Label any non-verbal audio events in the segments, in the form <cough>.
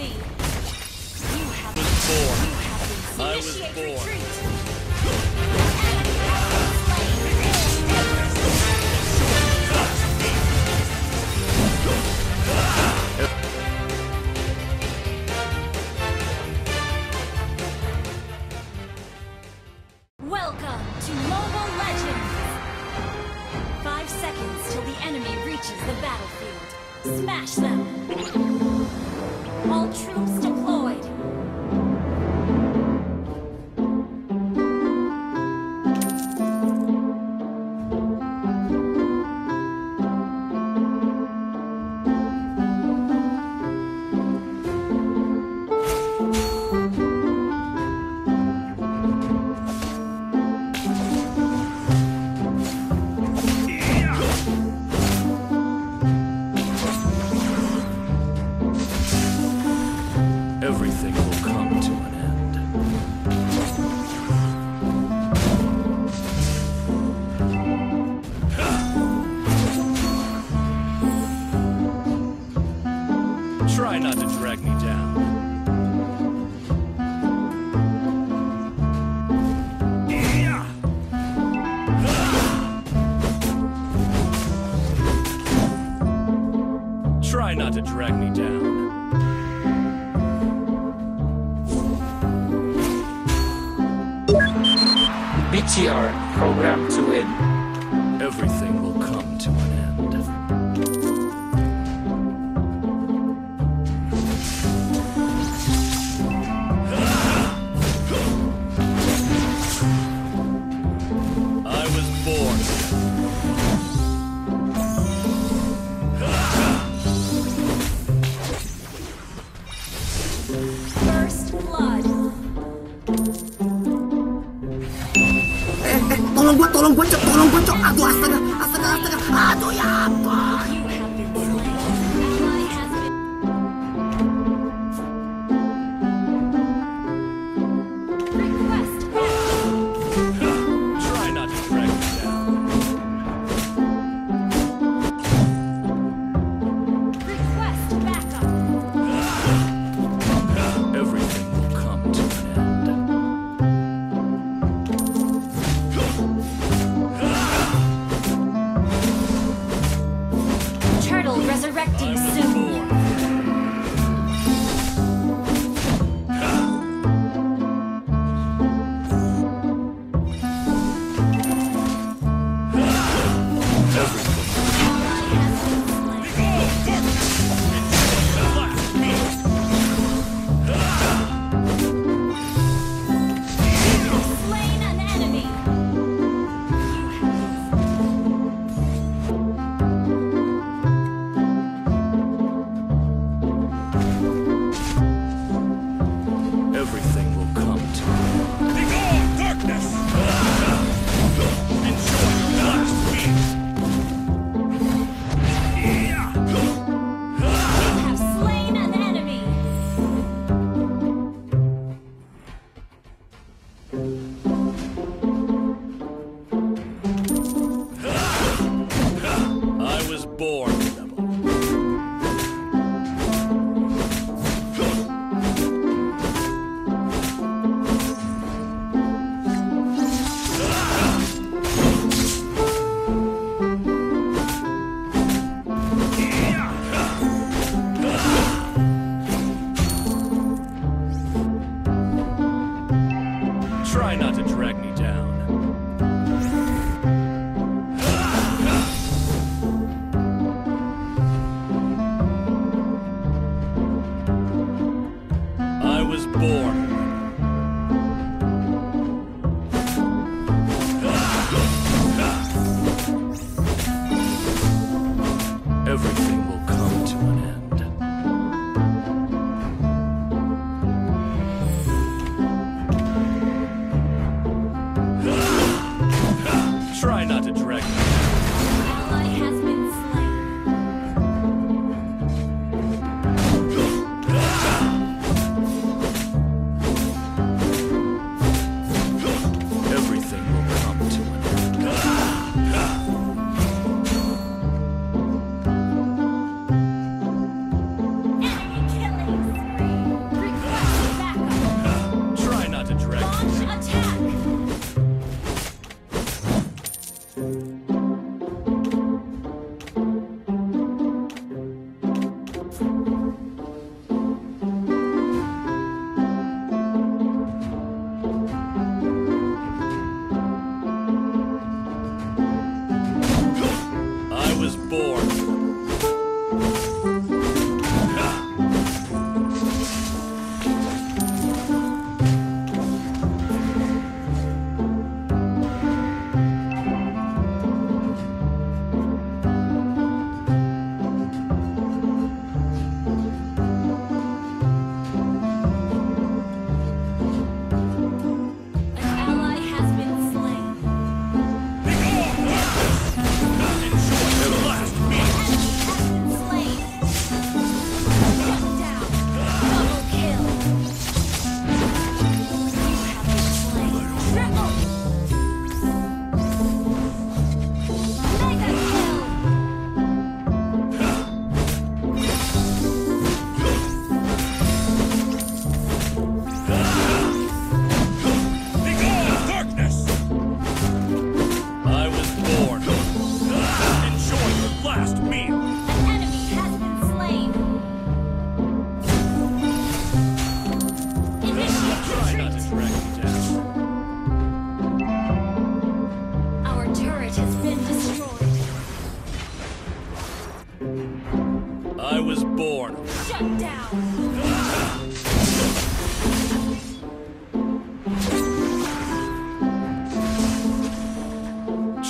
enemy. You have been born. You have been I was born. Welcome to Mobile Legends! Five seconds till the enemy reaches the battlefield. Smash them! all troops to drag me down. BTR, program to win. Everything. 苏雅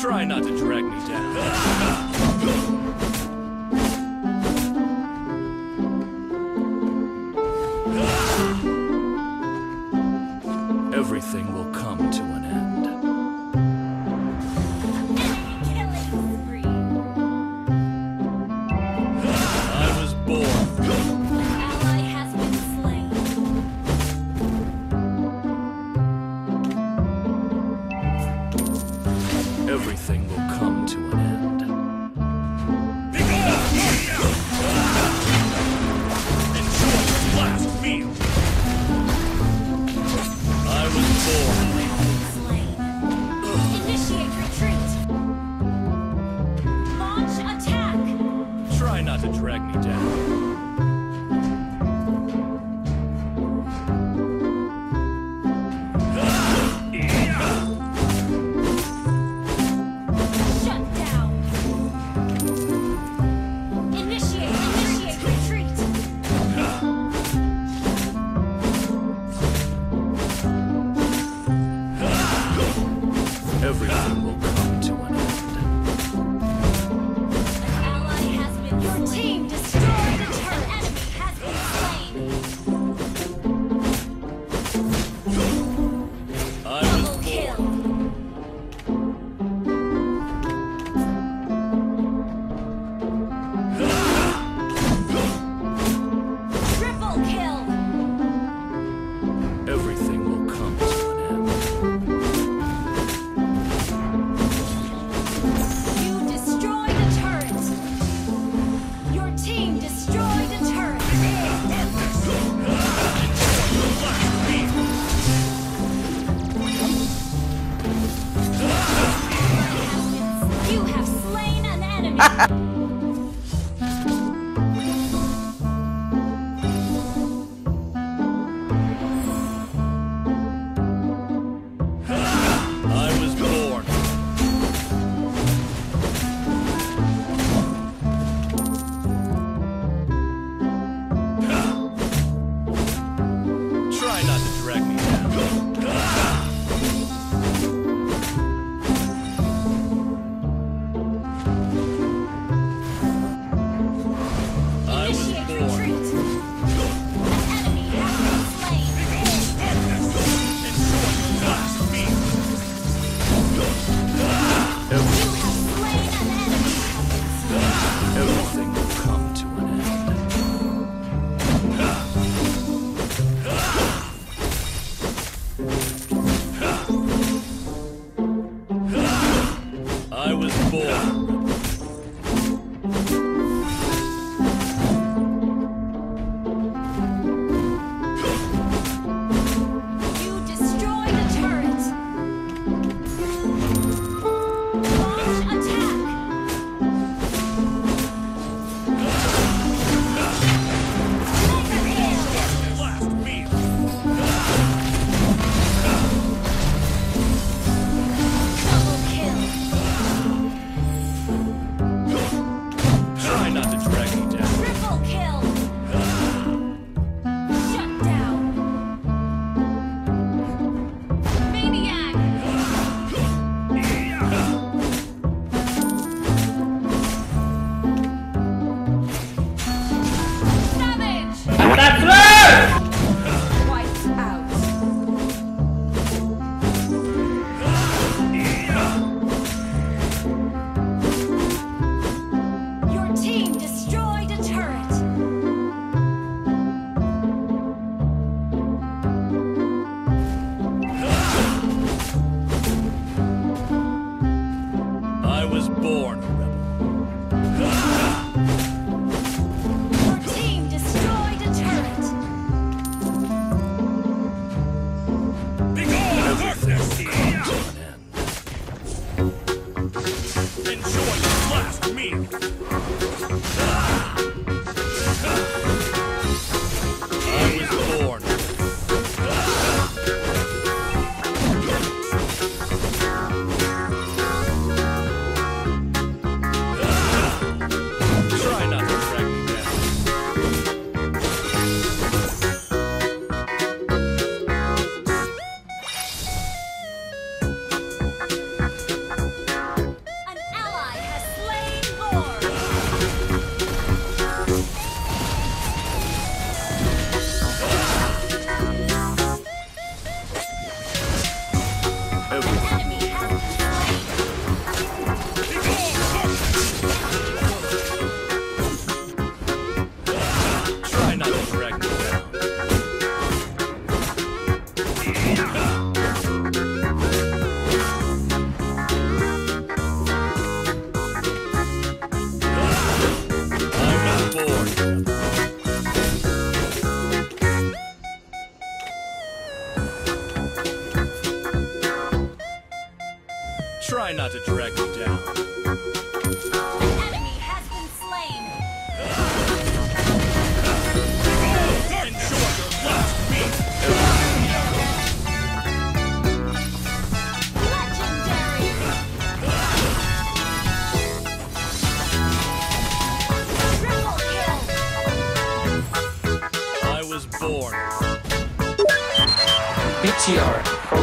Try not to drag me down. <laughs> everything will I was born. Try not to drag me down. An enemy has been slain. Enjoy your last meat! Legendary. Triple kill. I was born. BTR